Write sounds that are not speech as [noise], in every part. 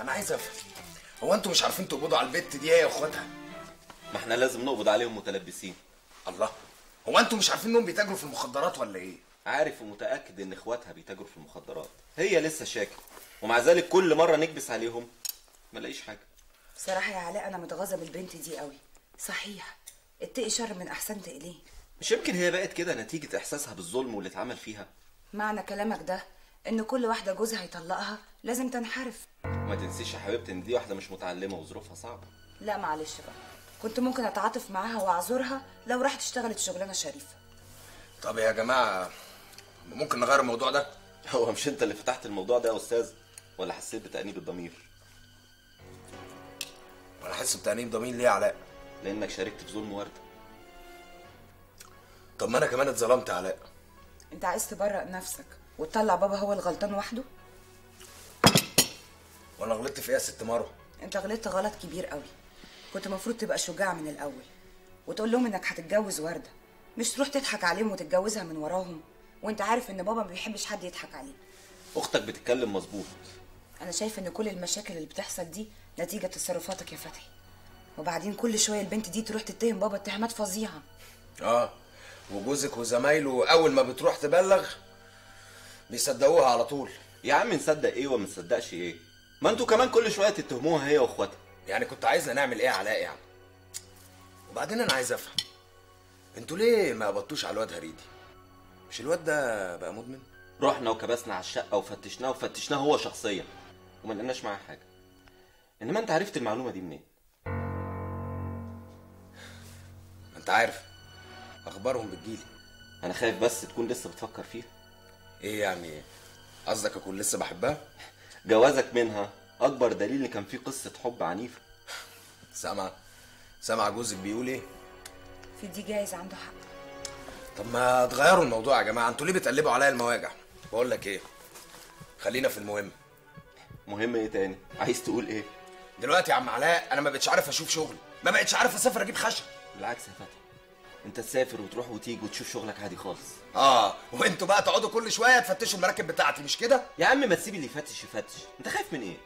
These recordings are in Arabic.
أنا عايز افهم. هو أنتوا مش عارفين تقبضوا على البت دي هي واخواتها؟ ما إحنا لازم نقبض عليهم متلبسين. الله. هو أنتوا مش عارفين انهم بيتاجروا في المخدرات ولا إيه؟ عارف ومتأكد ان اخواتها بيتاجروا في المخدرات. هي لسه شاكك ومع ذلك كل مرة نكبس عليهم ما لاقيش حاجة. بصراحة يا علاء أنا متغاظة بالبنت دي قوي. صحيح اتقي شر من أحسنت إليه. مش يمكن هي بقت كده نتيجة إحساسها بالظلم واللي اتعمل فيها. معنى كلامك ده إن كل واحدة جوزها يطلقها لازم تنحرف. ما تنسيش يا حبيبتي إن دي واحدة مش متعلمة وظروفها صعبة. لا معلش بقى. كنت ممكن أتعاطف معاها وأعذرها لو راحت اشتغلت شغلانة شريفة. طب يا جماعة ممكن نغير الموضوع ده؟ [laughs] هو مش أنت اللي فتحت الموضوع ده يا أستاذ؟ ولا حسيت بتأنيب الضمير؟ وأنا احس بتأنيب ضمير ليه يا علاء؟ لأنك شاركت في ظلم وردة. طب ما أنا كمان اتظلمت يا علاء. أنت عايز تبرأ نفسك وتطلع بابا هو الغلطان وحده؟ وأنا غلطت في إيه يا ست مروه أنت غلطت غلط كبير قوي. كنت المفروض تبقى شجاع من الأول وتقول لهم إنك هتتجوز وردة مش تروح تضحك عليهم وتتجوزها من وراهم وأنت عارف إن بابا ما بيحبش حد يضحك عليه أختك بتتكلم مظبوط. أنا شايف إن كل المشاكل اللي بتحصل دي نتيجة تصرفاتك يا فتحي. وبعدين كل شوية البنت دي تروح تتهم بابا اتهامات فظيعة. آه وجوزك وزمايله أول ما بتروح تبلغ بيصدقوها على طول. يا عم نصدق إيه وما نصدقش إيه؟ ما أنتوا كمان كل شوية تتهموها هي واخواتها. يعني كنت عايزنا نعمل إيه علاء يعني وبعدين أنا عايز افهم. أنتوا ليه ما قبضتوش على الواد هريدي؟ مش الواد ده بقى مدمن؟ رحنا وكبسنا على الشقة وفتشناه وفتشناه هو شخصيا وما لقيناش معاه حاجة. إنما أنت عرفت المعلومة دي منين؟ ما أنت عارف. أخبارهم بتجيلي. أنا خايف بس تكون لسه بتفكر فيها. إيه يعني؟ قصدك أكون لسه بحبها؟ جوازك منها. أكبر دليل إن كان في قصة حب عنيفة. سامع. سامع جوزك بيقول إيه؟ في دي جايز عنده حق. طب ما تغيروا الموضوع يا جماعة. أنتوا ليه بتقلبوا عليا المواجع؟ بقول لك إيه؟ خلينا في المهم. مهم إيه تاني؟ عايز تقول إيه؟ دلوقتي يا عم علاء أنا ما بقتش عارف أشوف شغل. ما بقتش عارف أسافر أجيب خشب. بالعكس يا فتحي انت تسافر وتروح وتيجي وتشوف شغلك عادي خالص. آه وانتوا بقى تقعدوا كل شوية تفتشوا المراكب بتاعتي مش كده؟ يا عم ما تسيب اللي يفتش يفتش. انت خايف من إيه؟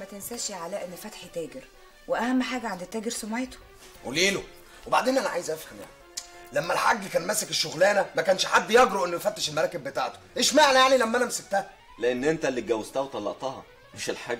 ما تنساش يا علاء إن فتحي تاجر وأهم حاجة عند التاجر سمعته. قولي له. وبعدين أنا عايز أفهم يعني لما الحاج كان ماسك الشغلانة ما كانش حد يجرؤ إنه يفتش المراكب بتاعته إشمعنى يعني لما أنا مسكتها؟ لأن أنت اللي اتجوزتها وطلقتها مش الحاج.